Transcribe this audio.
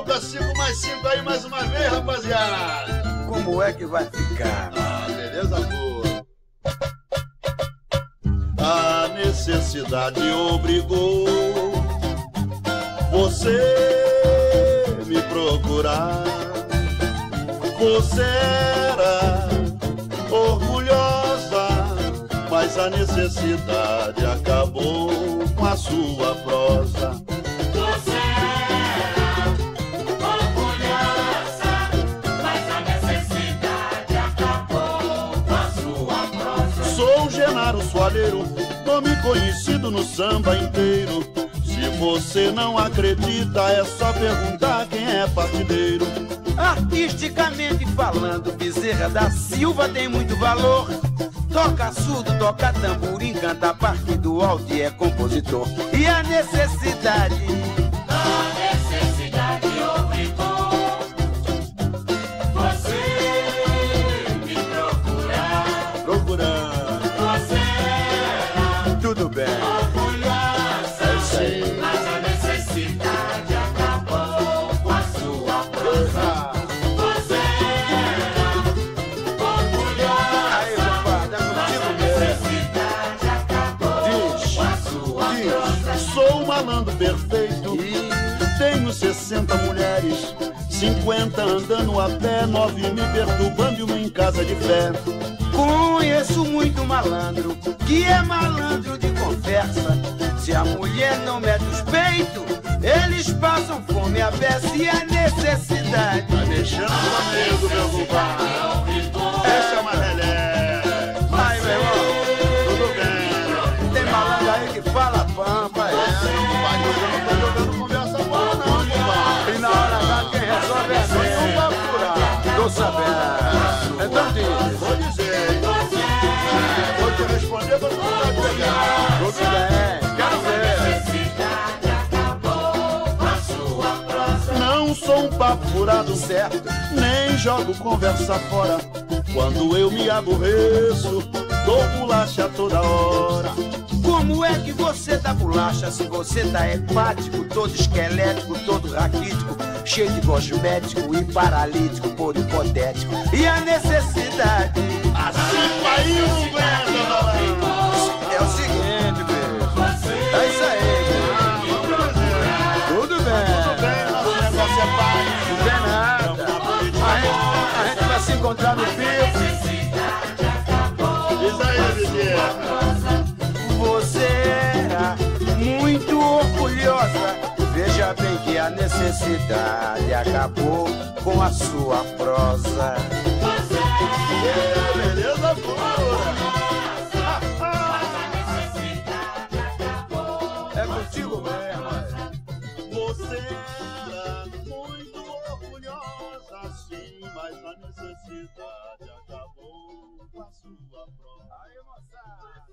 Coloca 5 mais 5 aí mais uma vez, rapaziada. Como é que vai ficar? Ah, beleza boa. A necessidade obrigou você me procurar. Você era orgulhosa, mas a necessidade acabou com a sua prosa. Sou Genaro Soalheiro, nome conhecido no samba inteiro. Se você não acredita, é só perguntar quem é partideiro. Artisticamente falando, Bezerra da Silva tem muito valor. Toca surdo, toca tamborim, canta partido alto e é compositor. E a necessidade tenho 60 mulheres. 50 andando a pé, 9 me perturbando e uma em casa de fé. Conheço muito malandro, que é malandro de conversa. Se a mulher não mete os peitos, eles passam fome a beça e a necessidade. Tá deixando amigo, meu compadre. Tô sabendo. Então diz. Vou dizer, Vou te responder tu não pegar. Tudo bem, quero ver. Necessidade acabou com a sua prosa. Não sou um papo furado, Certo. nem jogo conversa fora. Quando eu me aborreço, dou bolacha toda hora. Como é que você dá bolacha se você tá hepático, todo esquelético, todo raquítico, cheio de cosmético e paralítico, por hipotético? E a necessidade Assim aguenta, malandro. é o seguinte, bicho. É isso aí. Tudo bem. Muito orgulhosa. Veja bem que a necessidade acabou com a sua prosa. É, beleza pura. É contigo mesmo. Você era muito orgulhosa, sim, mas a necessidade acabou com a sua prova. Aí, moçada.